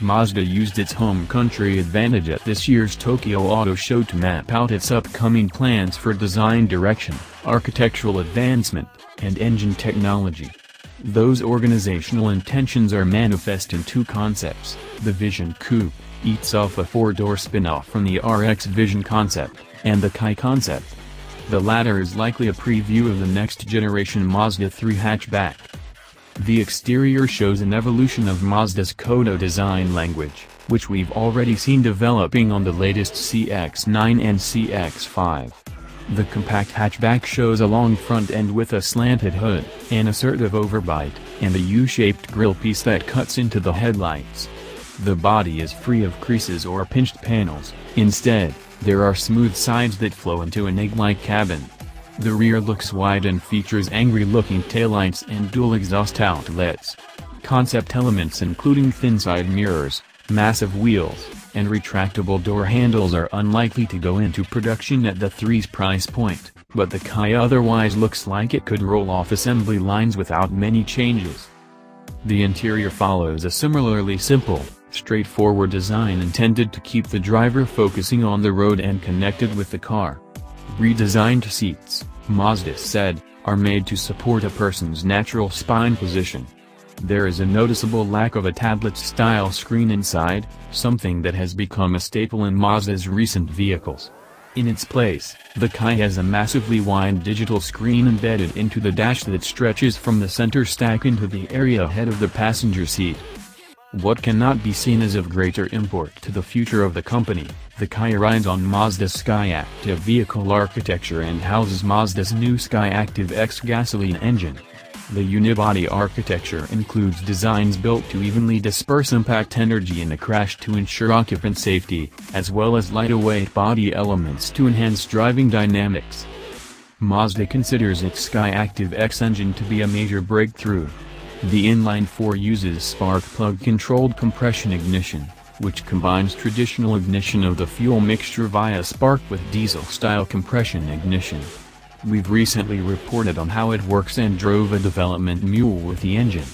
Mazda used its home country advantage at this year's Tokyo Auto Show to map out its upcoming plans for design direction, architectural advancement, and engine technology. Those organizational intentions are manifest in two concepts, the Vision Coupe, itself a four-door spin-off from the RX Vision concept, and the Kai concept. The latter is likely a preview of the next-generation Mazda 3 hatchback. The exterior shows an evolution of Mazda's Kodo design language, which we've already seen developing on the latest CX-9 and CX-5. The compact hatchback shows a long front end with a slanted hood, an assertive overbite, and a U-shaped grille piece that cuts into the headlights. The body is free of creases or pinched panels, instead, there are smooth sides that flow into an egg-like cabin. The rear looks wide and features angry-looking taillights and dual exhaust outlets. Concept elements including thin side mirrors, massive wheels, and retractable door handles are unlikely to go into production at the 3's price point, but the Kai otherwise looks like it could roll off assembly lines without many changes. The interior follows a similarly simple, straightforward design intended to keep the driver focusing on the road and connected with the car. Redesigned seats, Mazda said, are made to support a person's natural spine position. There is a noticeable lack of a tablet-style screen inside, something that has become a staple in Mazda's recent vehicles. In its place, the Kai has a massively wide digital screen embedded into the dash that stretches from the center stack into the area ahead of the passenger seat. What cannot be seen is of greater import to the future of the company, the rides on Mazda's Skyactiv vehicle architecture and houses Mazda's new Skyactiv X gasoline engine. The unibody architecture includes designs built to evenly disperse impact energy in a crash to ensure occupant safety, as well as lighter-weight body elements to enhance driving dynamics. Mazda considers its Skyactiv X engine to be a major breakthrough. The inline-4 uses spark plug-controlled compression ignition, which combines traditional ignition of the fuel mixture via spark with diesel-style compression ignition. We've recently reported on how it works and drove a development mule with the engine.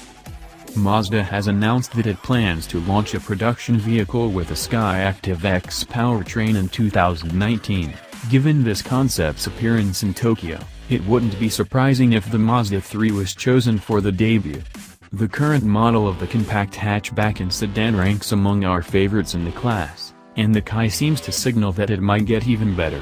Mazda has announced that it plans to launch a production vehicle with a Skyactiv X powertrain in 2019. Given this concept's appearance in Tokyo, it wouldn't be surprising if the Mazda 3 was chosen for the debut. The current model of the compact hatchback and sedan ranks among our favorites in the class, and the Kai seems to signal that it might get even better.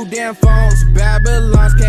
Two damn phones, Babylon's came.